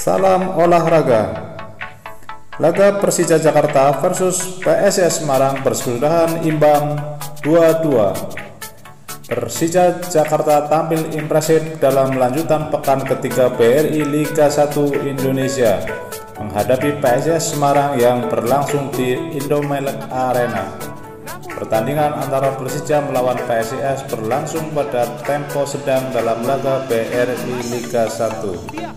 Salam olahraga. Laga Persija Jakarta versus PSS Semarang bersudahan imbang 2-2. Persija Jakarta tampil impresif dalam lanjutan pekan ketiga BRI Liga 1 Indonesia menghadapi PSS Semarang yang berlangsung di Indomelek Arena. Pertandingan antara Persija melawan PSIS berlangsung pada tempo sedang dalam laga BRI Liga 1.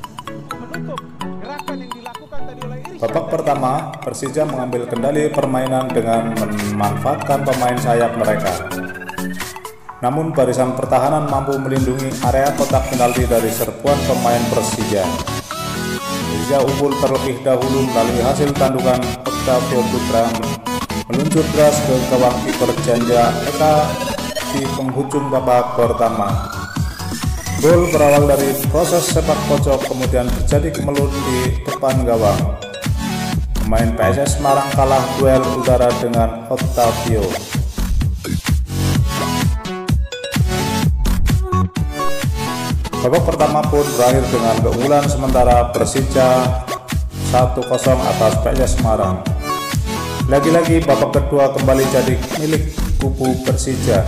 Babak pertama, Persija mengambil kendali permainan dengan memanfaatkan pemain sayap mereka. Namun barisan pertahanan mampu melindungi area kotak penalti dari serbuan pemain Persija. Persija unggul terlebih dahulu melalui hasil tandukan Octavio Putra meluncur deras ke gawang kiper Janja Eka di penghujung babak pertama. Gol berawal dari proses sepak pojok kemudian terjadi kemelut di depan gawang. Pemain PSS Semarang kalah duel udara dengan Octavio. Babak pertama pun berakhir dengan keunggulan sementara Persija 1-0 atas PSS Semarang. Lagi-lagi babak kedua kembali jadi milik kubu Persija.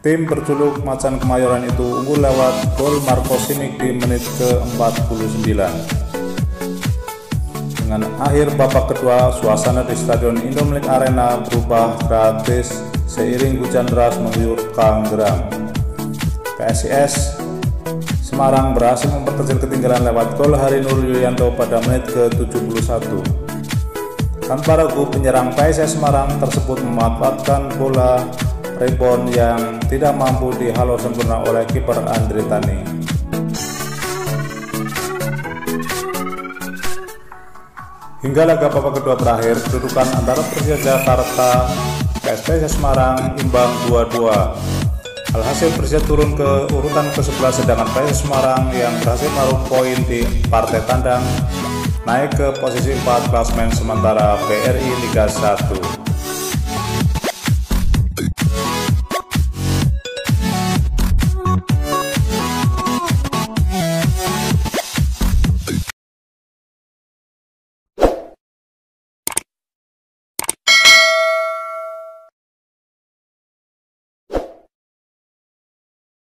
Tim berjuluk Macan Kemayoran itu unggul lewat gol Marco Simic di menit ke-49. Dengan akhir babak kedua, suasana di Stadion Indomilik Arena berubah gratis seiring hujan deras mengguyur Tangerang. PSIS Semarang berhasil memperkecil ketinggalan lewat gol Hari Nur Yulianto pada menit ke-71. Tanpa ragu penyerang PSS Semarang tersebut memanfaatkan bola rebound yang tidak mampu dihalau sempurna oleh kiper Andre Tani. Hingga laga babak kedua berakhir, kedudukan antara Persija Jakarta PSPS Semarang imbang 2-2. Alhasil Persija turun ke urutan ke-11 sedangkan PSS Semarang yang berhasil menaruh poin di partai tandang naik ke posisi 4 klasmen sementara BRI Liga 1.